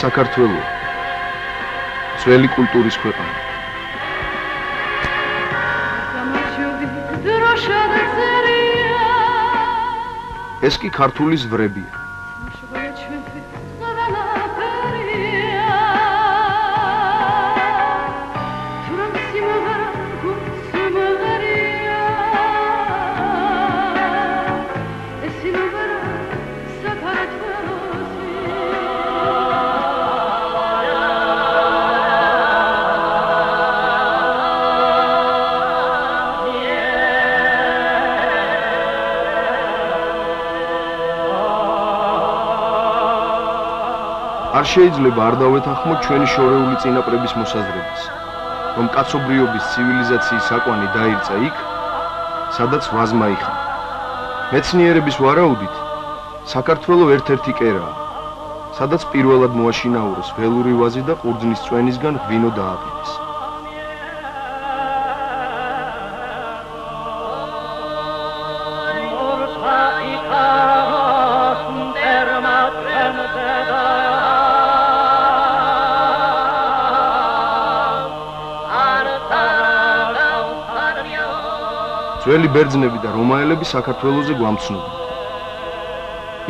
საქართველო. ძველი კულტურის ქვეყანა. ეს კი ქართულის ვრებია არ შეიძლება არ დავეთანხმო ჩვენი შორეული წინაპრების მოსაზრებას, რომ კაცობრიობის ცივილიზაციის საკვანი დაირწა იქ, სადაც ვაზმა იხა. მეცნიერების ვარაუდით, საქართველოს ერთ-ერთი კერაა, სადაც პირველად მოაშინაურეს ველური ვაზი და ყურძნის წვენისგან ღვინო დააყენეს. ძველი ბერძნები და რომაელები საქართველოსზე გვამცნობენ.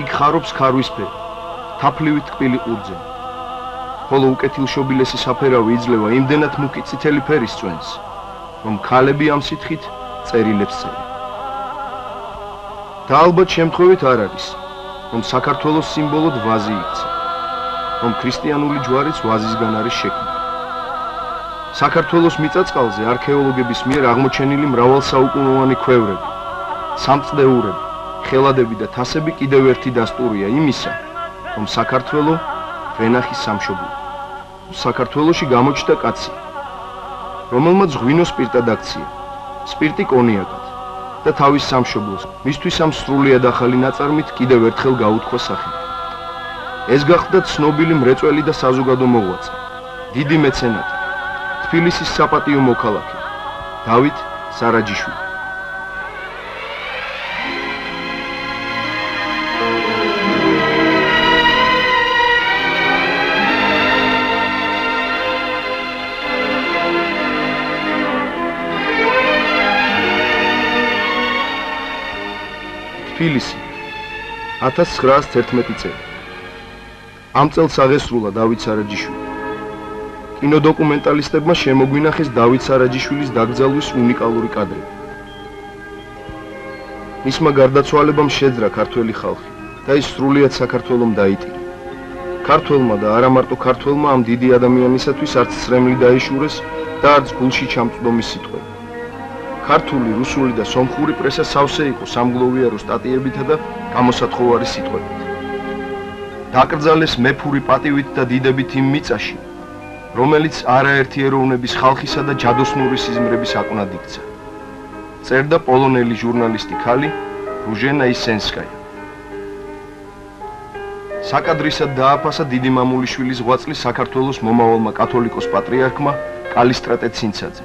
იქ ხარობს ქარვისფერი, თაფლივით ტკბილი ყურძენი. ხოლო უკეთილშობილესი საფერავი იძლევა იმდენად მუქი წითელი ფერის წვენს, რომ ქალები ამ სითხით წერილებს წერენ. და ალბათ შემთხვევით არ არის, რომ საქართველოს სიმბოლოდ ვაზი იქცა, რომ ქრისტიანული ჯვარიც ვაზისგან არის შექმნილი. საქართველოს მიწა-წყალზე არქეოლოგების მიერ აღმოჩენილი მრავალსაუკუნოვანი ქვევრები, სამწდეურები, ხელადები და თასები კიდევ ერთი დასტურია იმისა, რომ საქართველო ვენახის სამშობლო. საქართველოში გამოჩნდა კაცი, რომელმაც ღვინო სპირტად აქცია, სპირტი კონიაკად და თავის სამშობლოს, მისთვის ამ სრულიად ახალი ნაწარმით კიდევ ერთხელ გაუთქვა სახელი. ეს გახდა ცნობილი მრეწველი და საზოგადო მოღვაწე, დიდი მეცენატი თბილისის საპატიო მოქალაქე დავით სარაჯიშვილი. თბილისი 1911 წელი. ამ წელს აღესრულა დავით სარაჯიშვილი კინოდოკუმენტალისტებმა შემოგვინახეს დავით სარაჯიშვილის დაკრძალვის უნიკალური კადრები. მისმა გარდაცვალებამ შეძრა ქართველი ხალხი და ის სრულიად საქართველოს დაიტირა. ქართველმა და არა მარტო ქართველმა ამ დიდი ადამიანისათვის არც წრემლი დაიშურეს და არც გულში ჩამწდომის სიტყვები. ქართული, რუსული და სომხური პრესა სავსე იყო სამგლოვიარო სტატიებითა და გამოსათხოვარი სიტყვებით. დაკრძალეს მეფური პატივით და დიდებით იმ მიწაში, რომელიც არაერთი ეროვნების ხალხისა და ჯადოსნური სიზმრების აკვნად იქცა. წერდა პოლონელი ჟურნალისტი ქალი რუჟენა ისენსკაია. საკადრისად დააფასა დიდი მამულიშვილის ღვაწლი საქართველოს მომავალმა კათოლიკოს პატრიარქმა კალისტრატე ცინცაძე.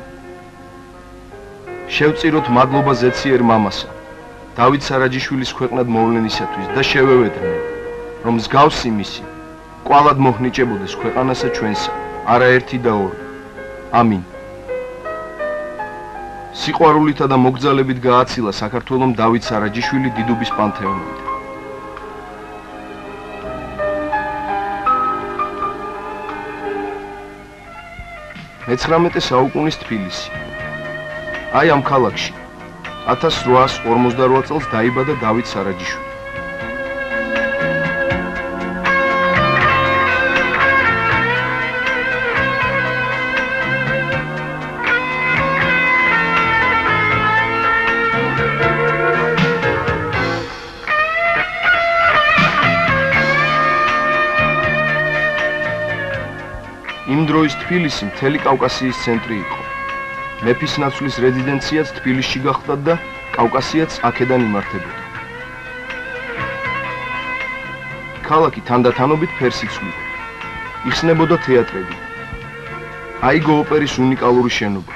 შევწიროთ მადლობა ზეციერ მამასა დავით სარაჯიშვილის ქვეყნად მოვლენისათვის და შევევედრნე რომ მსგავსი მისი ყვალად მოხნიჭებოდეს ქვეყანასა ჩვენსა არაერთი და ორი. ამინ. სიყვარულითა და მოგზალებით გააცილა საქართველოს დავით სარაჯიშვილი დიდუბის პანთეონით. მე-19 საუკუნის თბილისი. აი ამ ქალაქში 1858 წელს დაიბადა დავით სარაჯიშვილი. იმ დროის თბილისი მთელი კავკასიის ცენტრი იყო. მეფის ნაცვლის რეზიდენციაც თბილისში გახდა და კავკასიაც აქედან იმართებოდა. ქალაქი თანდათანობით ფერსიცვლიდა. იხსნებოდა თეატრები. აიგო ოპერის უნიკალური შენობა.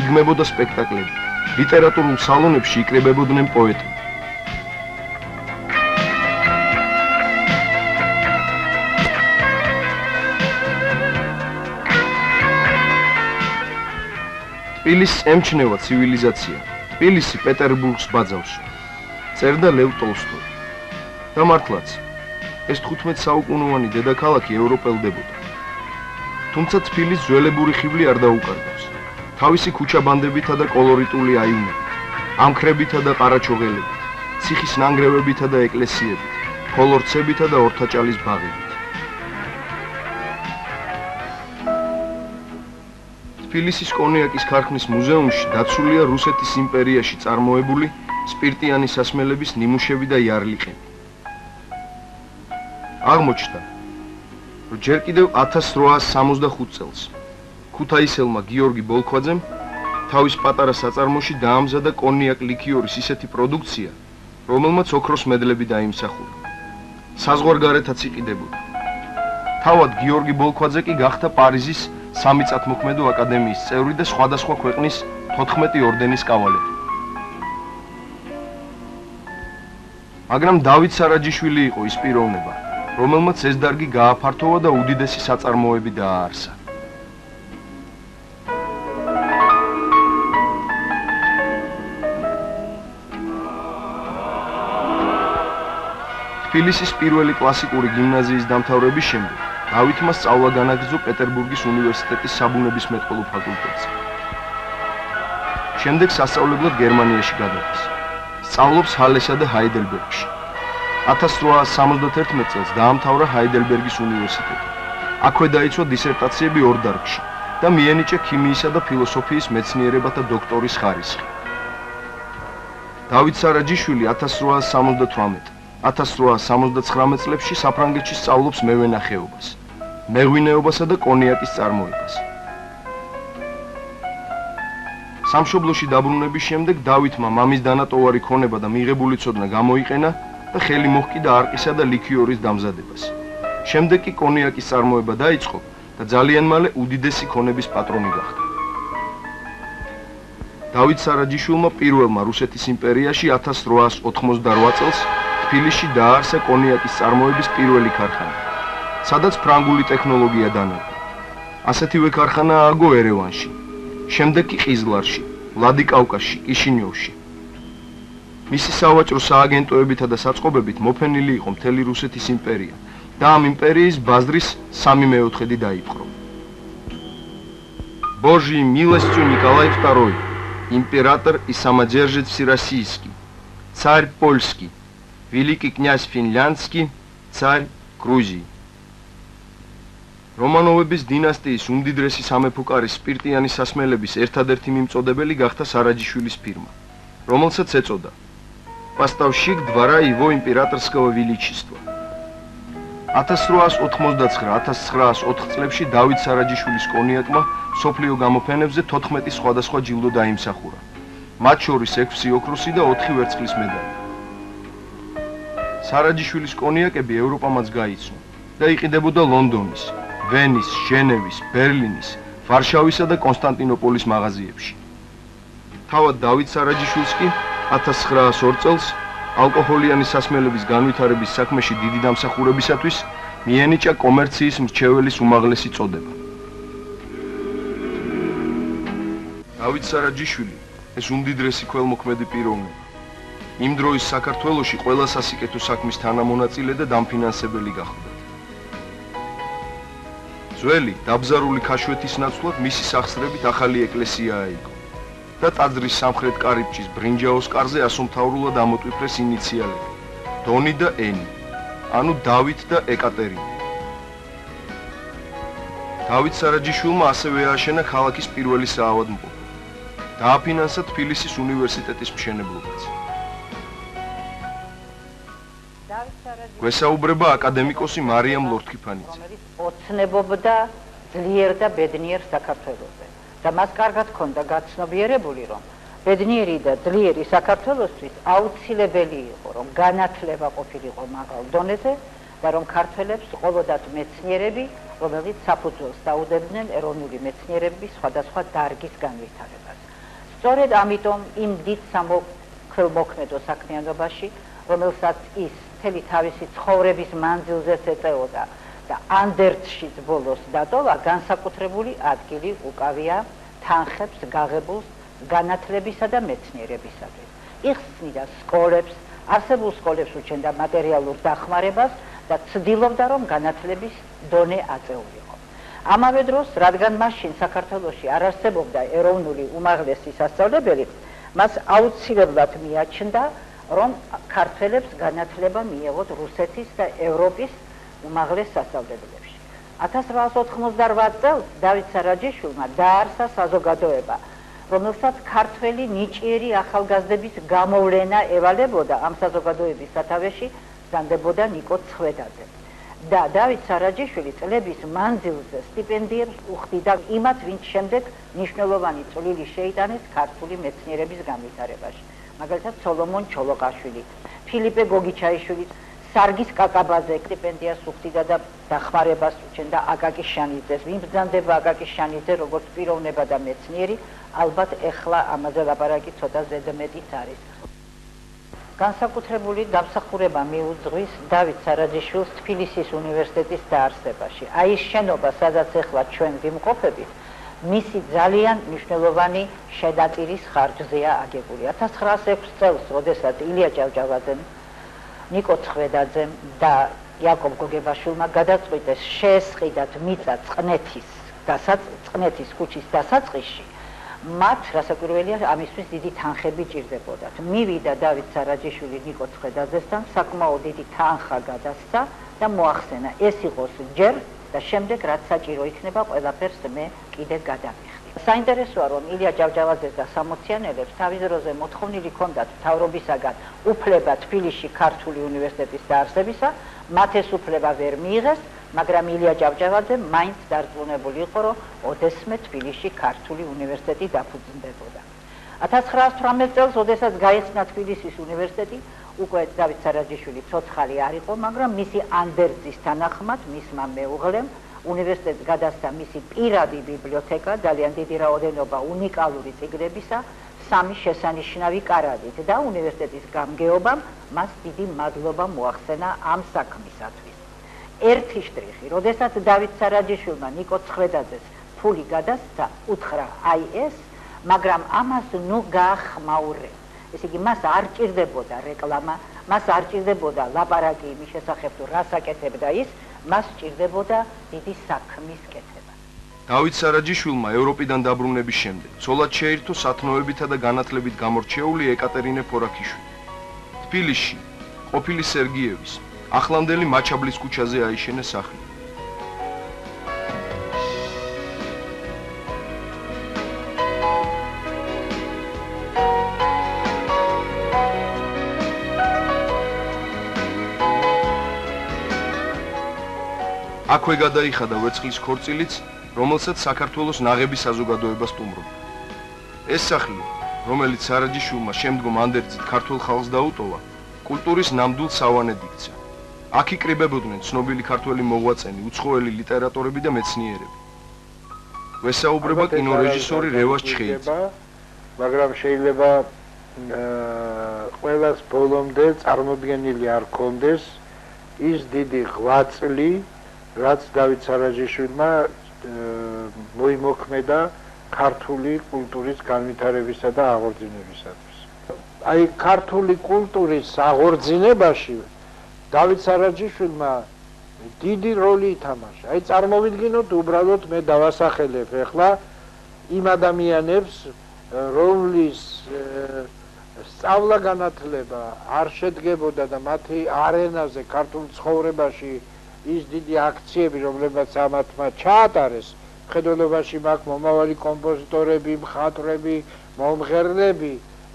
იგმებოდა სპექტაკლები. ლიტერატურულ სალონებში იკრებებოდნენ პოეტები. თბილისს ემჩნევა ცივილიზაცია. თბილისი პეტერბურგს ბაძავს. წერდა ლევ ტოლსტოი. და მართლაც ეს 15 საუკუნოვანი დედაქალაქი ევროპელდებოდა. თუმცა თბილისს ძველებური ხიბლი არ დაუკარგავს. თავისი ქუჩაბანდებითა და კოლორიტული აივნებით, ამქრებითა და ყარაჩოღელებით, ციხის ნანგრევებითა და ეკლესიებით, ფოლორცებითა და ორთაჭალის ბაღებით. თბილისის კონიაკის ქარხნის მუზეუმში დაცულია რუსეთის იმპერიაში წარმოებული სპირტიანი სასმელების ნიმუშები და იარლიყები. აღმოჩნდა, რომ ჯერ კიდევ 1865 წელს ქუთაისელმა გიორგი ბოლქვაძემ თავის პატარა საწარმოში დაამზადა კონიაკ ლიქიორის ისეთი პროდუქცია, რომელმაც ოქროს მედლები დაიმსახურა. საზღვარგარეთაც იყიდებოდა. თავად გიორგი ბოლქვაძე კი გახდა პარიზის სამი წათმოქმედო აკადემიის წევრი და სხვადასხვა ქვეყნის 14 ორდენის კავალერი. მაგრამ დავით სარაჯიშვილი იყო ის პიროვნება, რომელმაც ეს დარგი გააფართოვა და უდიდესი საწარმოები დააარსა. თბილისის პირველი კლასიკური გიმნაზიის დამთავრების შემდეგ დავითმა სწავლა განაგრძო პეტერბურგის უნივერსიტეტის საბუნებისმეტყველო ფაკულტეტზე. შემდეგ სასწავლებლად გერმანიაში გადადის. სწავლობს ჰალესა და ჰაიდელბერგში. 1871 წელს დაამთავრა ჰაიდელბერგის უნივერსიტეტი. აქვე დაიცვა დისერტაციები ორ დარგში და მიენიჭა ქიმიისა და ფილოსოფიის მეცნიერებათა დოქტორის ხარისხი. დავით სარაჯიშვილი 1878 1879 წლებში საფრანგეთში სწავლობს მევენახეობას, მეღვინეობასა და კონიაკის წარმოებას. სამშობლოში დაბრუნების შემდეგ დავითმა მამის დანატოვარი ქონება და მიღებული ცოდნა გამოიყენა და ხელი მოჰკიდა არყისა და ლიქიორის დამზადებას. შემდეგ კი კონიაკის წარმოება დაიწყო და ძალიან მალე უდიდესი ქონების პატრონი გახდა. დავით სარაჯიშვილმა პირველმა რუსეთის იმპერიაში 1888 წელს თბილისში დაარსა კონიაკის წარმოების პირველი ქარხანა, სადაც ფრანგული ტექნოლოგია დანერგა. ასეთივე ქარხანა ააგო ერევანში, შემდეგ კი ყიზლარში, ვლადიკავკაზში, კიშინიოვში. მისი სავაჭრო სააგენტოებითა და საწყობებით მოფენილი იყო მთელი რუსეთის იმპერია და ამ იმპერიის ბაზრის 3/4 დაიპყრო. Божий милостью Николай II, император и самодержец всероссийский, царь польский, великий князь финляндский, царь Грузии. რომანოვების დინასტიის უმდიდრესი სამეფო კარის სპირტიანი სასმელების ერთადერთი მიმწოდებელი გახდა სარაჯიშვილის ფირმა, რომელსაც ეწოდა Поставщик двора его императорского величества. 1899-1904 წლებში დავით სარაჯიშვილის კონიაკმა სოფლიო გამოფენებზე 14 სხვადასხვა ჯილდო დაიმსახურა. მათ შორის 6 ოქროსი და 4 ვერცხლის მედალი. სარაჯიშვილის კონიაკები ევროპამაც გაიცნო და იყიდებოდა ლონდონის, ვენის, ჟენევის, ბერლინის, ვარშავისა და კონსტანტინოპოლის მაღაზიებში. თავად დავით სარაჯიშვილს კი 1902 წელს ალკოჰოლიანი სასმელების განვითარების საქმეში დიდი დამსახურებისათვის მიენიჭა კომერციის მრჩეველის უმაღლესი წოდება. დავით სარაჯიშვილი ეს უმდიდრესი ქველმოქმედი პიროვნება იმ დროის საქართველოსი ყველა სასიკეთო საქმის თანამონაწილე და დამფინანსებელი გახდა. ძველი დაბზარული ქაშვეთის ნაცვლად მისი სახსრებით ახალი ეკლესია აიგო და ტაძრის სამხრეთ კარიბჭის ბრინჯაოს კარზე ასომთავრულად ამოტვიფრეს ინიციალები: დონი და ენი, ანუ დავით და ეკატერინა. დავით სარაჯიშვილმა ასევე ააშენა ქალაქის პირველი საავადმყოფო. დააფინანსა თბილისის უნივერსიტეტის მშენებლობაც. გვესაუბრება აკადემიკოსი მარიამ ლორთქიფანიძე. ოცნებობდა ძლიერ და ბედნიერ საქართველოსზე და მას კარგად ჰქონდა გაცნობიერებული რომ ბედნიერი და ძლიერი საქართველოსთვის აუცილებელი იყო რომ განათლება ყოფილიყო მაღალ დონეზე და რომ ქართველებს ყოველდღე მეცნიერები რომელიც საფუძველს დაუდებდნენ ეროვნული მეცნიერების სხვადასხვა დარგის განვითარებას. სწორედ ამიტომ იმ დიდ სამოქმედო საქმიანობაში, რომელსაც ის მთელი თავისი ცხოვრების მანძილზე ეწეოდა და ანდერტშიც ბოლოს დატოვა, განსაკუთრებული ადგილი უკავია თანხებს გაღებულ განათლებისა და მეცნიერებისათვის. იხსნიდა სკოლებს, არსებულ სკოლებს უჩენდა მატერიალურ დახმარებას და ცდილობდა რომ განათლების დონე აწეულიყო. ამავე დროს, რადგან მაშინ საქართველოში არ არსებობდა ეროვნული უმაღლესი სასწავლებელი, მას აუცილებლად მიაჩნდა რომ ქართველებს განათლება მიეღოთ რუსეთის და ევროპის უმაღლეს სასწავლებლებში. 1898 წელს დავით სარაჯიშვილმა დაარსა საზოგადოება, რომელსაც ქართველი ნიჭიერი ახალგაზრდების გამოვლენა ევალებოდა ამ საზოგადოების სათავეში ზანდებოდა ნიკო ცხვედაძე და დავით სარაჯიშვილი წლების მანძილზე სტიპენდიებს უხდიდა იმათ ვინც შემდეგ მნიშვნელოვანი წვლილი შეიტანეს ქართული მეცნიერების განვითარებაში მაგალითად სოლომონ ჩოლოყაშვილი ფილიპე გოგიჩაიშვილი სარგის კაკაბაძე სტიპენდიას უხდიდა და დახმარებას უჩენდა აკაკი შანიძეს ვინ ბრძანდება აკაკი შანიძე როგორც პიროვნება და მეცნიერი ალბათ ეხლა ამაზე ლაპარაკი ცოტა ზედმეტიც არის განსაკუთრებული დამსახურება მიუძღვის დავით სარაჯიშვილს თბილისის უნივერსიტეტის დაარსებაში. აი ეს შენობა, სადაც ახლა ჩვენ ვიმყოფებით, მისი ძალიან მნიშვნელოვანი შედაწირის ხარჯზეა აგებული. 1906 წელს, როდესაც ილია ჭავჭავაძემ, ნიკო ცხვედაძემ და იაკობ გოგებაშვილმა გადაწყვიტეს შეესყიდათ მიწა წყნეთის დასაც წყნეთის ქუჩის დასაწყისში, მათ რასაკვირველია ამისთვის დიდი თანხები ჭირდებოდათ. მივიდა დავით სარაჯიშვილი ნიკო ცხედაძესთან, საკმაოდ დიდი თანხა გადასცა და მოახსენა, ეს იყოს ჯერ და შემდეგ რაც საჭირო იქნება, ყველაფერს მე კიდე გადამიხდი. საინტერესოა რომ ილია ჯავჯავაძეს და სამოციანელებს თავის დროზე მოთხოვნილი ჰქონდათ თავრობისაგან უფლება თბილისში ქართული უნივერსიტეტის დაარსებისა, მათ ეს უფლება ვერ მიიღეს მაგრამ ილია ჭავჭავაძე მაინც დარწმუნებული იყო, რომ ოდესმე თბილისში ქართული უნივერსიტეტი დაფუძნდებოდა. 1918 წელს, ოდესაც გაიხსნა თბილისის უნივერსიტეტი, უკვე დავით სარაჯიშვილი ცოცხალი არ იყო, მაგრამ მისი ანდერძის თანახმად მისმა მეუღლემ უნივერსიტეტს გადასცა მისი პირადი ბიბლიოთეკა, ძალიან დიდი რაოდენობა უნიკალური წიგნებისა, სამი შესანიშნავი კარადით და უნივერსიტეტის გამგეობამ მას დიდი მადლობა მოახსენა ამ საქმისათვის. ერთი შტრიხი, როდესაც დავით სარაჯიშვილმა ნიკო ცხრედაძეს ფული გადასცა, უთხრა აი ეს, მაგრამ ამას ნუ გაახმაურე. ესე იგი, მას არ ჭირდებოდა რეკლამა, მას არ ჭირდებოდა ლაპარაკი იმის შესახებ თუ რას აკეთებდა ის, მას ჭირდებოდა დიდი საქმის კეთება. დავით სარაჯიშვილმა ევროპიდან დაბრუნების შემდეგ ცოლად შეირთო სათნოებითა და განათლებით გამორჩეული ეკატერინე ფორაქიშვილი. თბილისში ყოფილი სერგიევის ახლანდელი მაჩაბლის ქუჩაზე აიშენეს სახლი. აქვე გადაიხადა ვერცხლის ქორწილიც, რომელსაც საქართველოს ნაღების საზოგადოება სტუმრობდა. ეს სახლი, რომელიც სარაჯიშვილმა შემდგომ ანდერძით ქართულ ხალხს დაუტოვა, კულტურის ნამდვილ სავანედ იქცა. აქ იკრიბებოდნენ ცნობილი ქართველი მოღვაწენი, უცხოელი ლიტერატორები და მეცნიერები. ვესაუბრება კინორეჟისორი რევას ჩხეიძე. მაგრამ შეიძლება ყველას ბოლომდე წარმოდგენილი არ კონდეს ის დიდი ღვაწლი, რაც დავით სარაჯიშვილმა მოიმოქმედა ქართული კულტურის განვითარებისა და აღორძინებისათვის. აი ქართული კულტურის აღორძინებაში დავით სარაჯიშვილმა დიდი როლი ითამაშა. აი წარმოვიდგინოთ უბრალოდ მე დავასახელებ ახლა იმ ადამიანებს, რომლის სწავლა განათლება არ შედგებოდა და მათი არენაზე ქართულ ცხოვრებაში ის დიდი აქციები, რომლებიც ამათმა ჩაატარეს, ხედველობაში მაგ მომავალი კომპოზიტორები, მხატვრები, მომღერლები,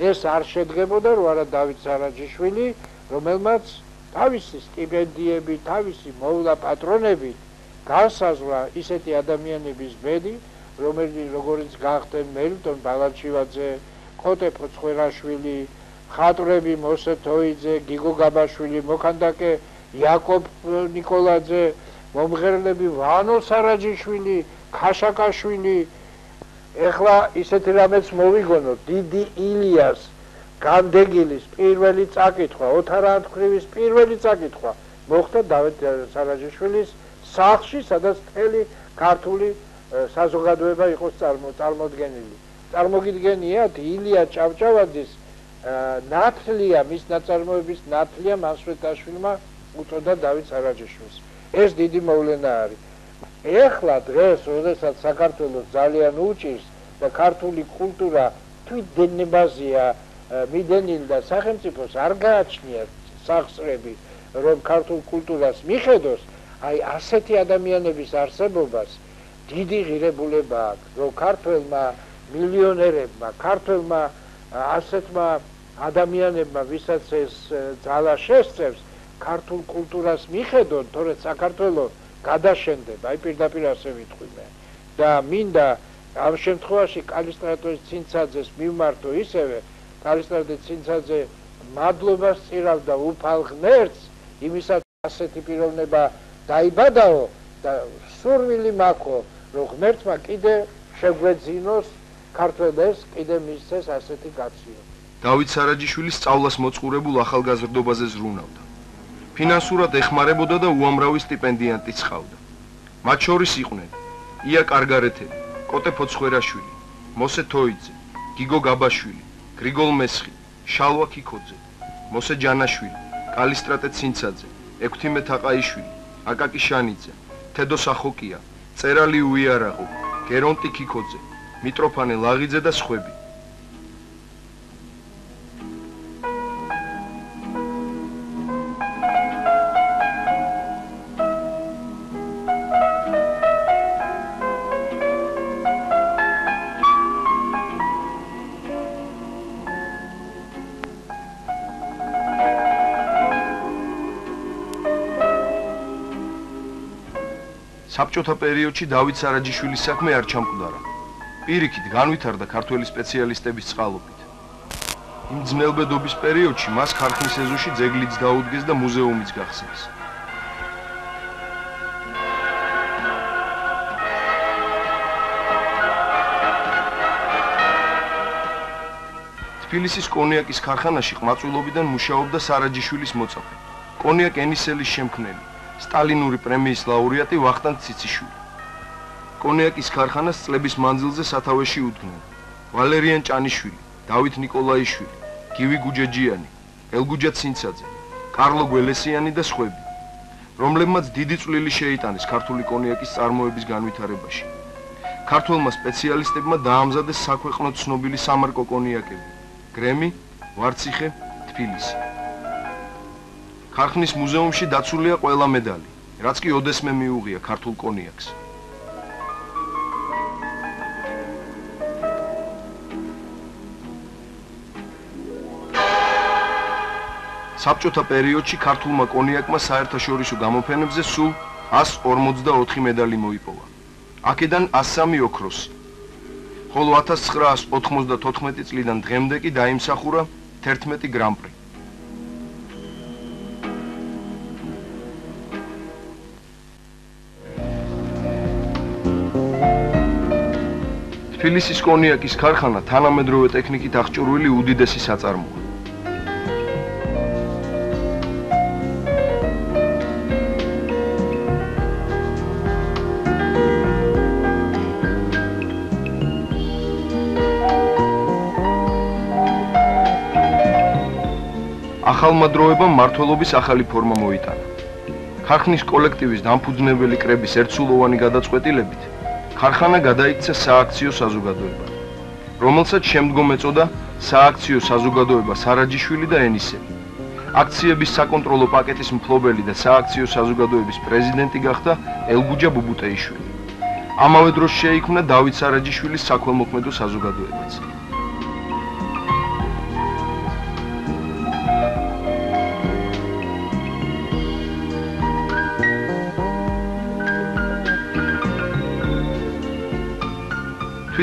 ეს არ შედგებოდა რო არა დავით სარაჯიშვილი, რომელმაც თავისი სტიპენდიები, თავისი მოვლა პატრონები განსაზღვრა ისეთი ადამიანების ბედი, რომელიც როგორც გახდნენ მელტონ ბალაჩივაძე, კოტე ფოცხერაშვილი, ხატრები მოსეთოიძე, გიგო გაბაშვილი, მოქანდაკე იაკობ ნიკოლაძე, მომღერლები ვანო სარაჯიშვილი, ქაშაკაშვილი, ეხლა ისეთი რამეც მოვიგონო, დიდი ილიას განდეგილის პირველი წაკითხვა, ოთარ ანთქრივის პირველი წაკითხვა. მოხდა დავით სარაჯიშვილის სახლში, სადაც მთელი ქართული საზოგადოება იყოს წარმოდგენილი. წარმოგიდგენიათ ილია ჭავჭავაძის ნათლია, მის ნაწარმოების ნათლია მასვეტაშვილმა უწოდა დავით სარაჯიშვილს. ეს დიდი მოვლენა არის. ეხლა დღეს, როდესაც საქართველოს ძალიან უჭირს და ქართული კულტურა თვით დინებაზია მიდენილ და სახელმწიფოს არ გააჩნია სახსრები რომ ქართულ კულტურას მიხედოს აი ასეთი ადამიანების არსებობას დიდი ღირებულება აქვს რომ ქართველმა მილიონერებმა ქართველმა ასეთმა ადამიანებმა ვისაც ეს ძალა შესწევს ქართულ კულტურას მიხედონ თორე საქართველოს გადაშენდება აი პირდაპირ ასე ვიტყვი მე. და მინდა ამ შემთხვევაში კალისტრატორის ცინცაძეს მიმართო ისევე კალისტრატე ცინცაძე მადლობას წირავდა უფალ ღმერთს იმისაც ასეთი პიროვნება დაიბადაო და სურვილი მაქვს რომ ღმერთმა კიდე შეგვეძინოს ქართველებს კიდე მისცეს ასეთი გაციო დავით სარაჯიშვილის სწავლას მოწყურებულ ახალგაზრდობაზე ზრუნავდა ფინანსურად ეხმარებოდა და უამრავი სტიპენდიანტიც ხავდა მათ შორის იყვნენ ია კარგარეთელი კოტე ფოცხერაშვილი მოსე თოიძე გიგო გაბაშვილი გრიგოლ მესხი, შალვა ქიქოძე, მოსე ჯანაშვილი, კალისტრატე ცინცაძე, ექვთიმე თაყაიშვილი, აკაკი შანიძე, თედო სახოკია, წერალი უიარაღო, გერონტი ქიქოძე, მიტროფანე ლაღიძე და სხვები. საბჭოთა პერიოდში დავით სარაჯიშვილის საქმე არ ჩამკვდარა. პირიქით განვითარდა ქართველი სპეციალისტების წყალობით. იმ ძნელბედობის პერიოდში მას ხარხნის ეზოში ძეგლიც დაუდგეს და მუზეუმიც გახსნეს. თბილისის კონიაკის ქარხანაში ყმაწვილობიდან მუშაობდა სარაჯიშვილის მოწაფე. კონიაკ ენისელის შემქმნელი სტალინური პრემიის ლაურეატი ვახტანგ ციციშვილი. კონიაკის ქარხანას წლების მანძილზე სათავეში უდგნენ ვალერიან ჭანიშვილი, დავით ნიკოლაიშვილი, გივი გუჯეჯიანი, ელგუჯა ცინცაძე, კარლო გველესიანი და სხვები, რომლებმაც დიდი წვლილი შეიტანეს ქართული კონიაკის წარმოების განვითარებაში. ქართულმა სპეციალისტებმა დაამზადეს საქვეყნო ცნობილი სამარკო კონიაკები: გრემი, ვარციხე, თბილისი. ქარხნის მუზეუმში დაცულია ყველა მედალი, რაც კი ოდესმე მიუღია ქართულ კონიაკს. საბჭოთა პერიოდში ქართულმა კონიაკმა საერთაშორისო გამოფენებზე სულ 144 მედალი მოიპოვა. აქედან 103 ოქროს. ხოლო 1994 წლიდან დღემდე კი დაიმსახურა 11 გრან-პრი. თბილისის კონიაკის ქარხანა თანამედროვე ტექნიკით აღჭურვილი უდიდესი საწარმოა. ახალმა დროებამ მართლობის ახალი ფორმა მოიტანა. ქარხნის კოლექტივის დამფუძნებელი კრების ერთსულოვანი გადაწყვეტილებით ქარხანა გადაიქცა სააქციო საზოგადოებად, რომელსაც შემდგომ ეწოდა სააქციო საზოგადოება სარაჯიშვილი და ენისელი. აქციების საკონტროლო პაკეტის მფლობელი და სააქციო საზოგადოების პრეზიდენტი გახდა ელგუჯა ბუბუტეიშვილი. ამავე დროს შეიქმნა დავით სარაჯიშვილის საქველმოქმედო საზოგადოებაც.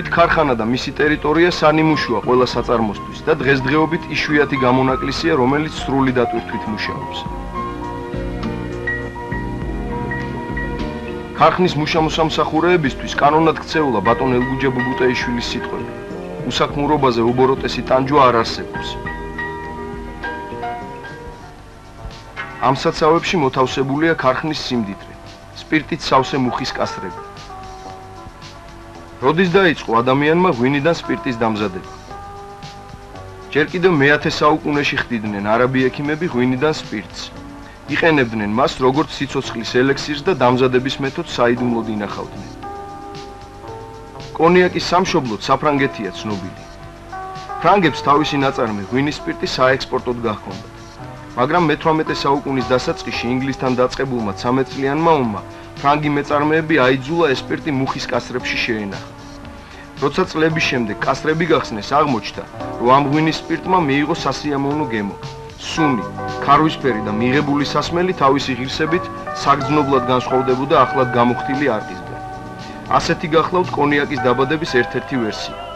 თვით ქარხანა და მისი ტერიტორია სანიმუშოა ყველა საწარმოსთვის და დღესდღეობით იშვიათი გამონაკლისია, რომელიც სრული დატვირთვით მუშაობს. ქარხნის მუშა-მოსამსახურეებისთვის კანონად ქცეულა ბატონ ელგუჯა ბუბუტეიშვილის სიტყვები. უსაქმურობაზე უბოროტესი ტანჯვა არ არსებობს. ამ საცავებში მოთავსებულია ქარხნის სიმდიდრე, სპირტით სავსე მუხის კასრები. როდის დაიწყო ადამიანმა ღვინიდან სპირტის დამზადება? ჯერ კიდევ მე-10 საუკუნეში ხდიდნენ არაბი ექიმები ღვინიდან სპირტს. იყენებდნენ მას როგორც სიცოცხლის ელექსირს და დამზადების მეთოდს საიდუმლოდ ინახავდნენ. კონიაკის სამშობლოდ საფრანგეთია ცნობილი. ფრანგებს თავისი ნაწარმი ღვინის სპირტი საექსპორტოდ გაჰქონდათ. მაგრამ მე-18 საუკუნის დასაწყისში ინგლისთან დაწყებულმა 13 წლიანმა ომმა ფრანგი მეწარმეები აიძულა ეს სპირტი მუხის კასრებში შეენახა. როცა წლების შემდეგ კასრები გახსნეს, აღმოჩნდა, რომ ამ ღვინის სპირტმა მიიღო სასიამოვნო გემო. სუნი, ქარვისფერი და მიღებული სასმელი თავისი ღირსებით საგრძნობლად განსხვავდებოდა ახლად გამოხტილი არყისგან. ასეთი გახლავთ კონიაკის დაბადების ერთ-ერთი ვერსია.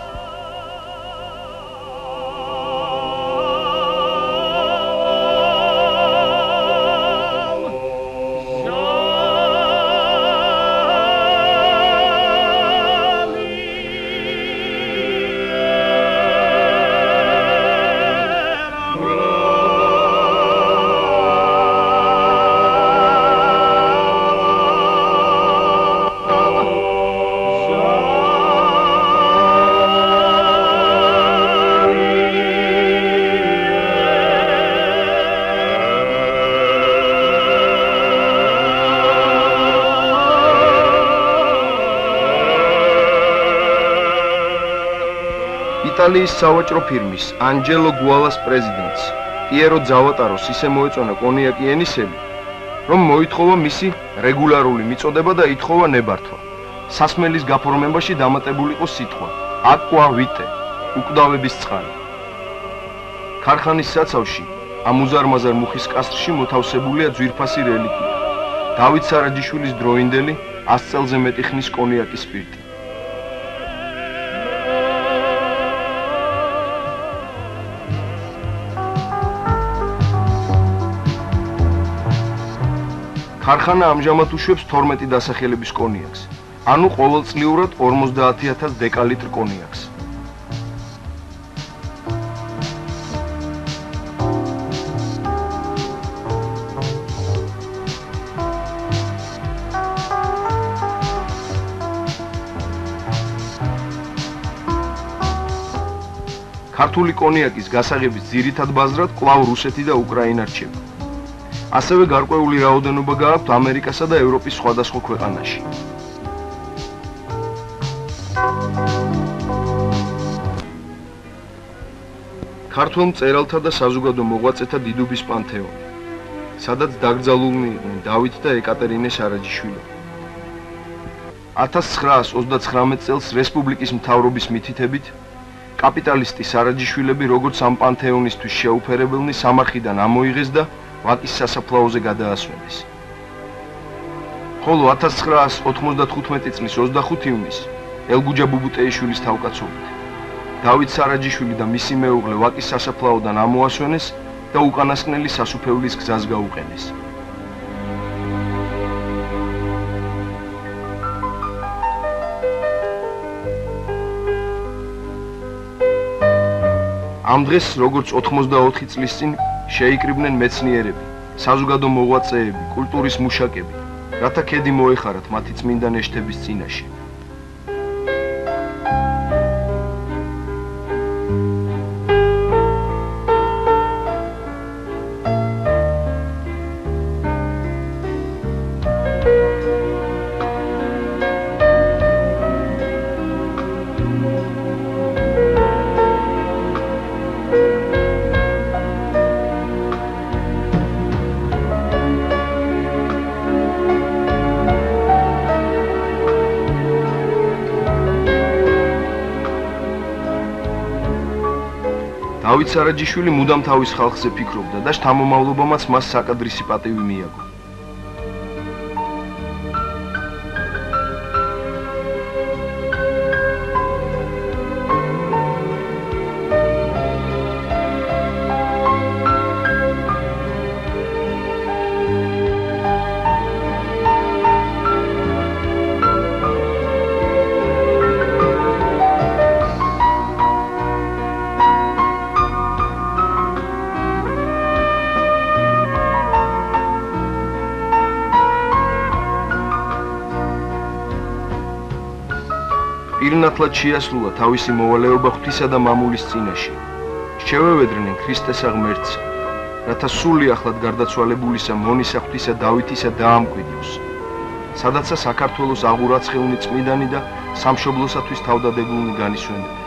იტალიის სავაჭრო ფირმის ანჯელო გუალას პრეზიდენტს პიერო ძავატაროს ისე მოეწონა კონიაკი ენისელი, რომ მოითხოვა მისი რეგულარული მიწოდება და ითხოვა ნებართვა. სასმელის გაფორმებაში დამატებულიყო სიტყვა აკვა ვიტე, უკვდავების წყალი. ქარხანის საცავში ამუზარმაზარ მუხის კასრში მოთავსებულია ძვირფასი რელიკვია. დავით სარაჯიშვილის დროინდელი 100 წელზე მეტი ხნის კონიაკის სპირტი. ქარხანა ამჟამად უშვებს 12 დასახელების კონიაკს. ანუ ყოველწლიურად 50000 დეკალიტრ კონიაკს. ქართული კონიაკის გასაღების ძირითად ბაზრად კვლავ რუსეთი და უკრაინა რჩება. ასევე გარკვეული რაოდენობა გააქვთ ამერიკასა და ევროპის სხვადასხვა ქვეყანაში. ქართულ მწერალთა და საზოგადო მოღვაწეთა დიდუბის პანთეონი, სადაც დაკრძალულნი იყვნენ დავით და ეკატერინე შარაჯიშვილები. 1939 წელს რესპუბლიკის მთავრობის მითითებით კაპიტალისტი სარაჯიშვილები როგორც ამ პანთეონისთვის შეუფერებელნი სამარხიდან ამოიღეს და ვაკის სასაფლაოზე გადაასვენეს. ხოლო 1995 წლის 25 ივნისს ელგუჯა ბუბუტეიშვილის თავკაცობით დავით სარაჯიშვილი და მისი მეუღლე ვაკის სასაფლაოდან ამოასვენეს და უკანასკნელი სასუფეველის გზას გაუყენეს. ამ დღეს როგორც 84 წლის წინ შეიკრიბნენ მეცნიერები, საზოგადო მოღვაწეები, კულტურის მუშაკები, რათა ქედი მოეხარათ მათი წმინდა ნეშთების წინაშე. დავით სარაჯიშვილი მუდამ თავის ხალხზე ფიქრობდა და შთამომავლობამაც მას საკადრისი პატივი მიაგო. პირნათლად შეასრულა თავისი მოვალეობა ღვთისა და მამულის წინაშე. შევევედრნენ ქრისტეს აღმერთს, რათა სული ახლად გარდაცვალებულისა მონისა ღვთისა დავითისა დაამკვიდროს. სადაცა საქართველოს აღურაცხეულნი წმიდანი და სამშობლოსათვის თავდადებულნი განისვენებენ.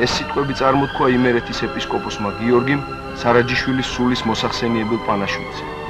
ეს სიტყვები წარმოთქვა იმერეთის ეპისკოპოსმა გიორგიმ სარაჯიშვილის სულის მოსახსენიებელ პანაშვილზე.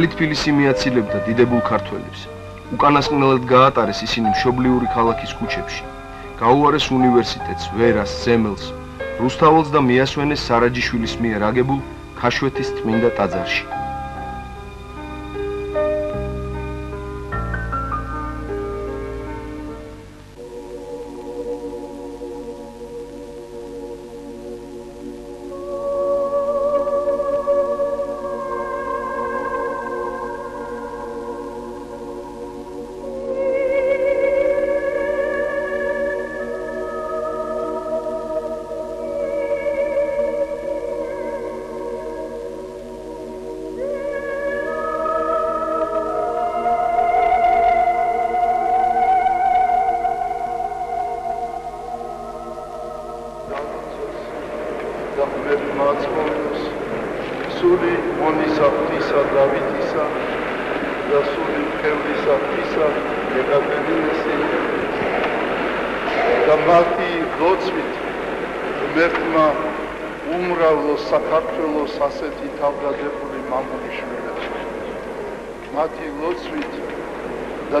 მთელი თბილისი მიაცილებდა დიდებულ ქართველებს. უკანასკნელად გაატარეს ისინი მშობლიური ქალაქის ქუჩებში. გაუარეს უნივერსიტეტს, ვერას, ზემელს, რუსთაველს და მიასვენეს სარაჯიშვილის მიერ აგებულ ქაშვეთის წმინდა ტაძარში.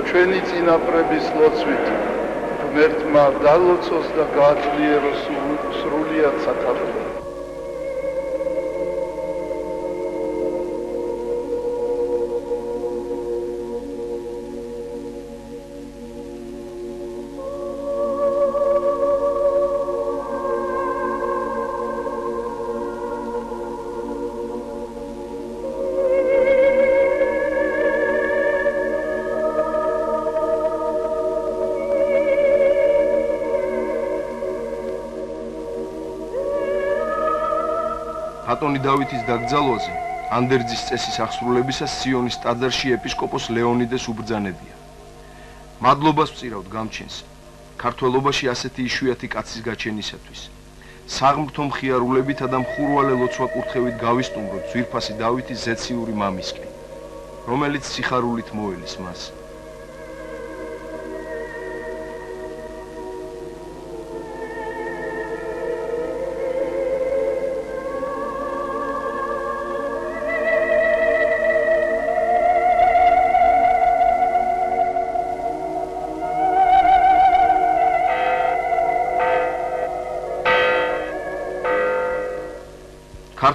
და ჩვენი წინაპრების ლოცვით მერთმა დალოცოს და გააძლიეროს სრულიად საქართველოს ბატონი დავითის დაკრძალვაზე ანდერძის წესის აღსრულებისას სიონის ტაძარში ეპისკოპოს ლეონიდეს უბრძანებია. მადლობას ვწირავთ გამჩენს ქართველობაში ასეთი იშვიათი კაცის გაჩენისათვის. საღმრთო მხიარულებითა და მხურვალე ლოცვა კურთხევით გავისტუმროთ ძვირფასი დავითის ზეციური მამისკენ, რომელიც სიხარულით მოელის მას.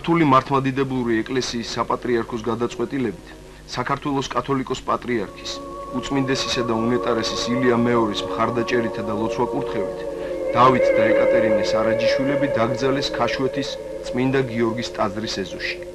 ქართული მართლმადიდებლური ეკლესიის საპატრიარქოს გადაწყვეტილებით საქართველოს კათოლიკოს პატრიარქის უწმინდესისა და უნეტარესის ილია მეორის მხარდაჭერითა და ლოცვა-კურთხევით დავით და ეკატერინე სარაჯიშვილები დაკრძალეს ქაშვეთის წმინდა გიორგის ტაძრის ეზოში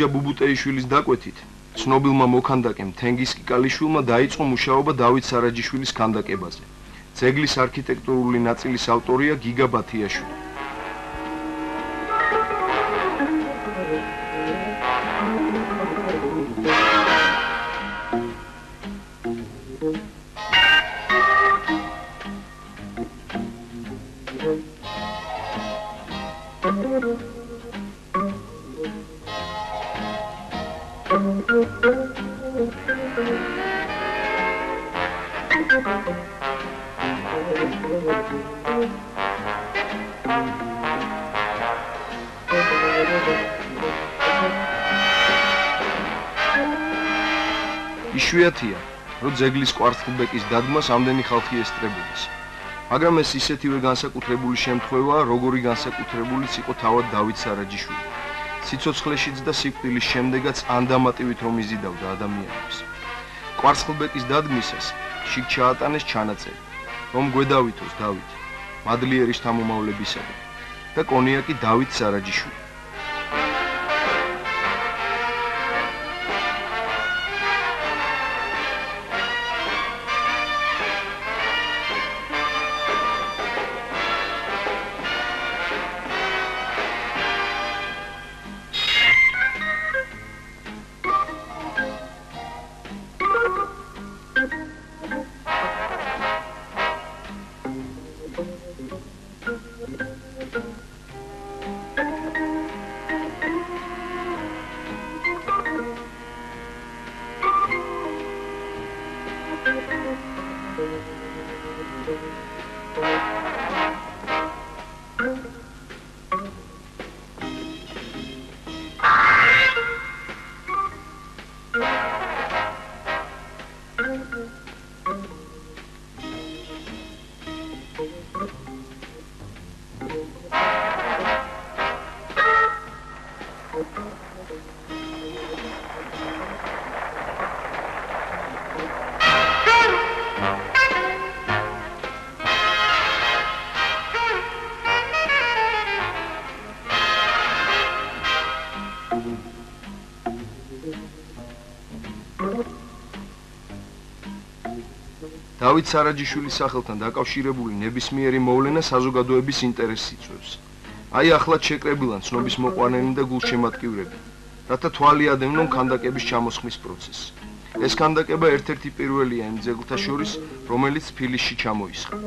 ელგუჯა ბუბუტეიშვილის დაკვეთით ცნობილმა მოქანდაკემ თენგიზ კიკალიშვილმა დაიწყო მუშაობა დავით სარაჯიშვილის ქანდაკებაზე. ძეგლის არქიტექტურული ნაწილის ავტორია გიგა ბათიაშვილი. ძეგლის კვარცხლბეკის დადგმას ამდენი ხალხი ესწრებოდეს. მაგრამ ეს ისეთივე განსაკუთრებული შემთხვევაა, როგორი განსაკუთრებულიც იყო თავად დავით სარაჯიშვილი. სიცოცხლეშიც და სიკვდილის შემდეგაც ანდამატივით რომ იზიდავდა ადამიანებს. კვარცხლბეკის დადგმისას შიგ ჩაატანეს ჩანაწერი, რომ გვედავითოს დავით, მადლიერის თამომავლებისადმი და კონიაკი დავით სარაჯიშვილი. დავით სარაჯიშვილის სახელთან დაკავშირებული ნებისმიერი მოვლენა საზოგადოების ინტერესს იწვევს. აი ახლაც შეკრებილან ცნობის მოყვანენი და გულშემატკივრები, რათა თვალი ადევნონ ქანდაკების ჩამოსხმის პროცესს. ეს ქანდაკება ერთ-ერთი პირველია იმ ძეგლთა შორის, რომელიც ფილისში ჩამოისხა.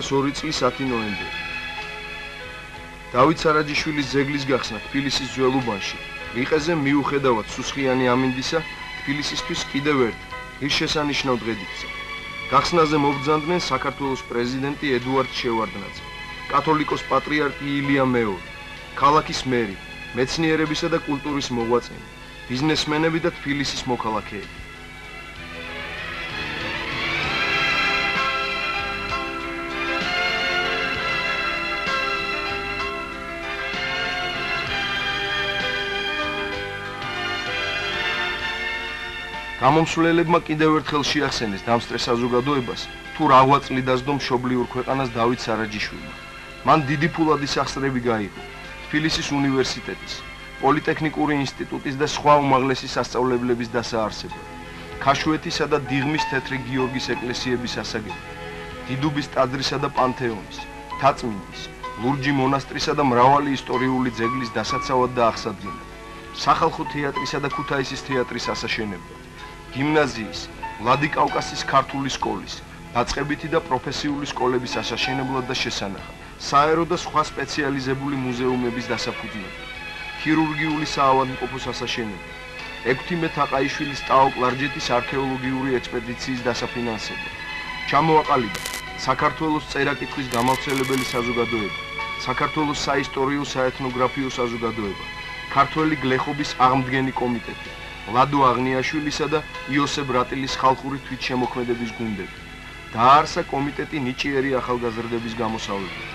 წლის 10 ნოემბერი. დავით სარაჯიშვილის ძეგლის გახსნა თბილისის ძველუბანში. რიყეზე მიუხედავად სუსხიანი ამინდისა, თბილისისთვის კიდევ ერთ ღირსშესანიშნავ დღედ იქცა. გახსნაზე მობრძანდნენ საქართველოს პრეზიდენტი ედუარდ შევარდნაძე, კათოლიკოს პატრიარქი ილია მეორე, ქალაქის მერი, მეცნიერებისა და კულტურის მოღვაწენი, ბიზნესმენები და თბილისის მოქალაქეები. გამომსვლელებმა კიდევ ერთხელ შეახსენეს დამსწრეს საზოგადოებას თუ რა გვაწლი დასდო მშობლიურ ქვეყანას დავით სარაჯიშვილმა. მან დიდი ფულადი სახსრები გაიღო თბილისის უნივერსიტეტის, პოლიტექნიკური ინსტიტუტის და სხვა უმაღლესი სასწავლებლების დასაარსებლად. ქაშვეთისა და დიღმის თეთრი გიორგის ეკლესიების ასაგებად, დიდუბის ტაძრისა და პანთეონის, თაწმინდის, ლურჯი მონასტრისა და მრავალი ისტორიული ძეგლის დასაცავად და აღსადგენად. სახალხო თეატრისა და ქუთაისის თეატრის ასაშენებლად. გიმნაზიის, ვლადიკავკასის ქართული სკოლის, დაწყებითი და პროფესიული სკოლების ასაშენებლად და შესანახად, საერო და სხვა სპეციალიზებული მუზეუმების დასაფუძნებლად, ქირურგიული საავადმყოფოს ასაშენებლად, ექვთიმე თაყაიშვილის ტაო-კლარჯეთის არქეოლოგიური ექსპედიციის დასაფინანსებლად. ჩამოაყალიბა საქართველოს წერა-კითხვის გამავრცელებელი საზოგადოება, საქართველოს საისტორიო საეთნოგრაფიო საზოგადოება, ქართველი გლეხობის აღმდგენი კომიტეტი, ლადო აღნიაშვილისა და იოსებ რატილის ხალხური თვითშემოქმედების გუნდები. დაარსა კომიტეტი ნიჭიერი ახალგაზრდების გამოსავლებით.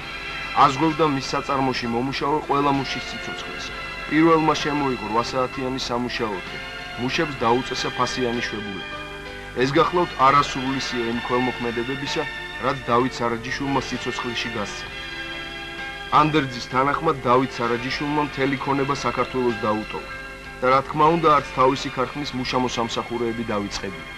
აზღვევდა მის საწარმოში მომუშავე ყველა მუშის სიცოცხლეს. პირველმა შემოიღო 8 საათიანი სამუშაო დღე. მუშებს დაუწესა ფასიანი შვებულება. ეს გახლავთ არასრულისია იმ ქველმოქმედებებისა, რაც დავით სარაჯიშვილმა სიცოცხლეში გასცა. ანდერძის თანახმად დავით სარაჯიშვილმა მთელი ქონება საქართველოს დაუტოვა და რა თქმა უნდა არც თავისი ქარხნის მუშამო სამსახურეები დაიწყებინა.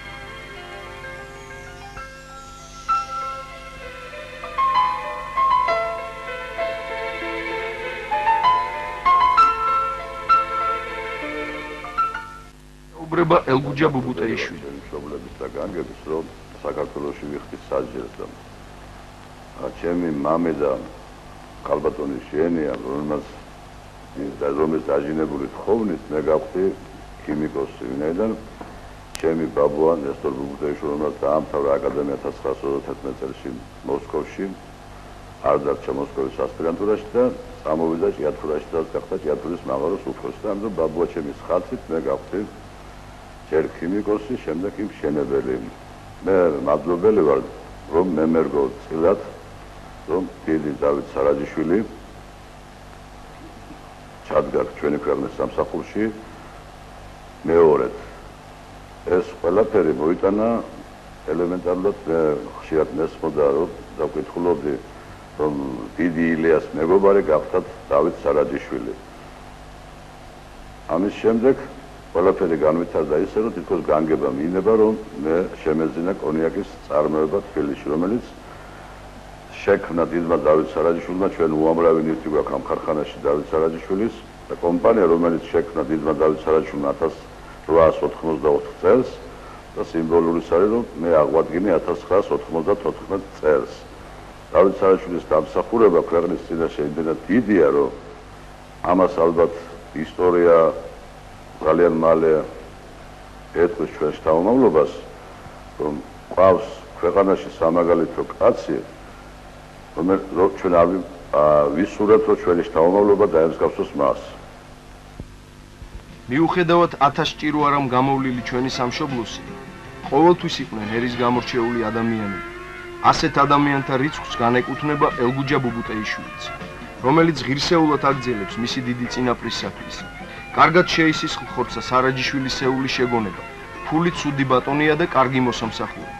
უბრება ელგუჯა ბუბუტეიშვილი. მშობლების და განგების რომ საქართველოსი ვიხდით საჯერს და ჩემი მამე და კალბატონი შეენია რომელმაც და რომელიც დაჟინებული თხოვნით მე გავხდი ქიმიკოსი. ვინაიდან ჩემი ბაბუა ნესტორ ბუბუტეიშვილი რომელმაც დაამთავრა აკადემია 1931 წელს მოსკოვში. არ დარჩა მოსკოვის ასპირანტურაში და წამოვიდა ჭიათურაში. და გახდა ჭიათურის მაღაროს უფროსი და ამიტომ ბაბუა ჩემის ხალხით მე გავხდი ჯერ ქიმიკოსი, შემდეგ კი მშენებელი. მე მადლობელი ვარ, რომ მემერგო წილად, რომ დიდი დავით სარაჯიშვილი ჩადგა ჩვენი ქვეყნის სამსახურში მეორედ. ეს ყველაფერი მოიტანა ელემენტარულად ხშირად მესმოდა რომ დაკითხულობდი რომ დიდი ილიას მეგობარი გახდათ დავით სარაჯიშვილი. ამის შემდეგ ყველაფერი განვითარდა ისე რომ თითქოს განგება მინება რომ მე შემეძინა კონიაკის წარმოება თბილისში რომელიც შექმნა დიდმა დავით სარაჯიშვილმა ჩვენ უამრავი ნივთი გვაქვს ამ ხარხანაში დავით სარაჯიშვილის და კომპანია რომელიც შექმნა დიდმა დავით სარაჯიშვილმა 1894 წელს და სიმბოლური არის რომ მე აღვადგინე 1994 წელს. დავით სარაჯიშვილის დამსახურება ქვეყნის წინაშე იმდენად დიდია რომ ამას ალბათ ისტორია ძალიან მალე ეთქვის ჩვენ შთამომავლობას რომ ყავს ქვეყანაში სამაგალითო კაცი რომელიც ჩვენ არ ვისურვებთ რომ ჩვენი შთამომავლობა დაემსგავსოს მას მიუხედავად 1000 ჭირო არამ გამოვლილი ჩვენი სამშობლოსი ყოველთვის იყვნენ ერის გამორჩეული ადამიანები ასეთ ადამიანთა რიცხვს განეკუთვნება ელგუჯა ბუბუტეიშვილიც რომელიც ღირსეულად აგრძელებს მისი დიდი წინაპრისათვის კარგად შეისის ხორცა სარაჯიშვილის სეული შეგონება. ფული ცუდი ბატონია და კარგი მოსამსახურე.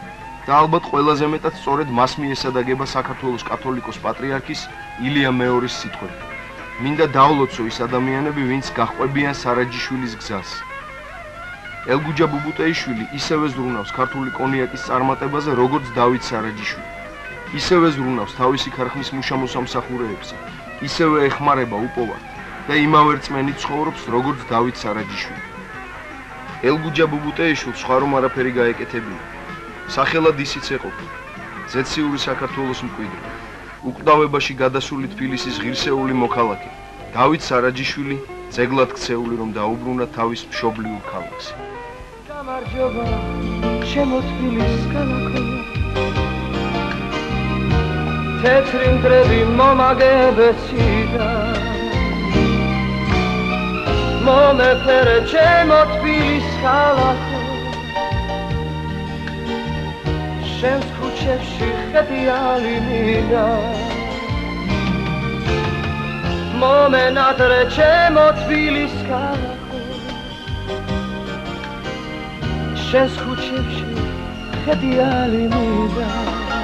და ალბათ ყველაზე მეტად სწორედ მას მიესადაგება საქართველოს კათოლიკოს პატრიარქის ილია მეორის სიტყვები. მინდა დაულოცო ის ადამიანები, ვინც გაყვებიან სარაჯიშვილის გზას. ელგუჯა ბუბუტეიშვილი ისევე ზრუნავს ქართული კონიაკის წარმატებაზე, როგორც დავით სარაჯიშვილი. ისევე ზრუნავს თავისი ქარხნის მუშამოსამსახურეებზე. ისევე ეხმარება უპოვართ და იმავე რწმენით ცხოვრობს როგორც დავით სარაჯიშვილი. ელგუჯა ბუბუტეიშვილ სხვა რომ არაფერი გაეკეთებინა. სახელად ისიც ეყოფა. ზეციური საქართველოს მკვიდრი. უკვდავებაში გადასული თბილისის ღირსეული მოქალაქე. დავით სარაჯიშვილი ზეგლად ქცეული რომ დაუბრუნა თავის მშობლიურ ქალაქს. გამარჯობა ჩემო თბილის ქალაქო. თეთრი მტრები მომაგებეციდა მომეფერე ჩემო თბილის ქალაქო შენს ქუჩებში ხედიანი მინდა მომენატრე ჩემო თბილის ქალაქო. შენს ქუჩებში ხედიანი მინდა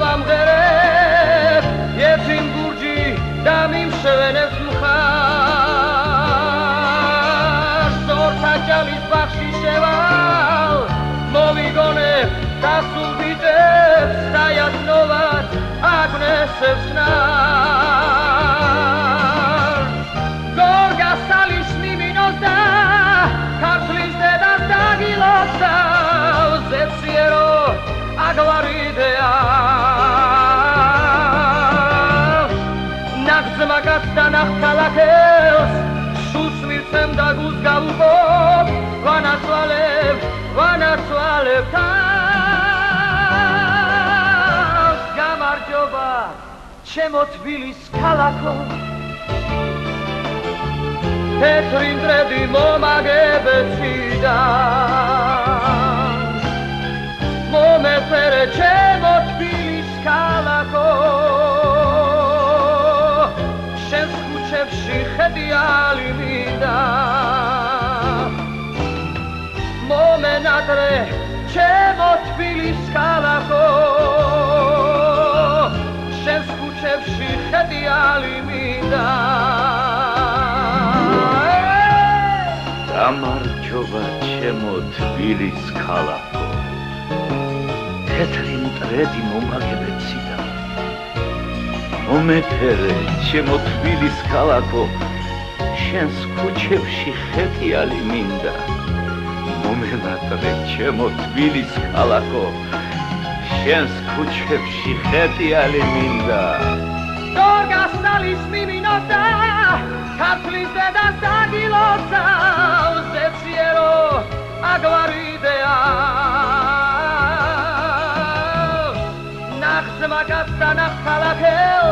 I'm gonna ჩემო თბილის ქალაქო. თეთრი მტრედი მომაგებეცი და ჩემო თბილის ქალაქო. შენს ქუჩებში ხედი ალივიდა. მომენატრე ჩემო თბილის ქალაქო ალივიდა გამარჯობა ჩემო თბილის ქალაქო. თეთრი მტრედი მომაგებეციდა მომეფერე ჩემო თბილის ქალაქო შენს ქუჩებში ხეტიალი მინდა. მომენატრე ჩემო თბილის ქალაქო შენს ქუჩებში ხეტიალი მინდა. დორგასალის მიმინოდა ქართლის დედა საგილოცა ზეციერო აგვარიდეა. ნახზმაგასთან ახალახელ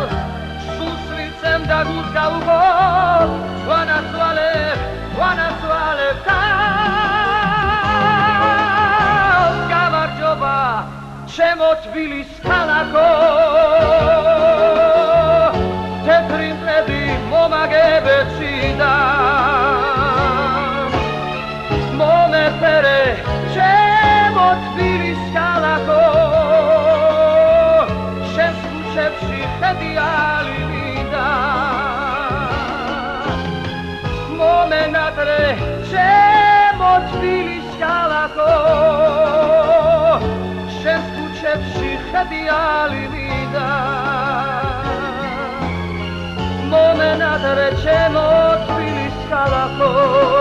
სუსრიცემ და გულს გაუგო ვანასვალე ვანასვალე ჩემო თბილის ქალაქო tebe přidám. Mone pere, život vyvyskala ko, šesku še přichedila. ქალაქო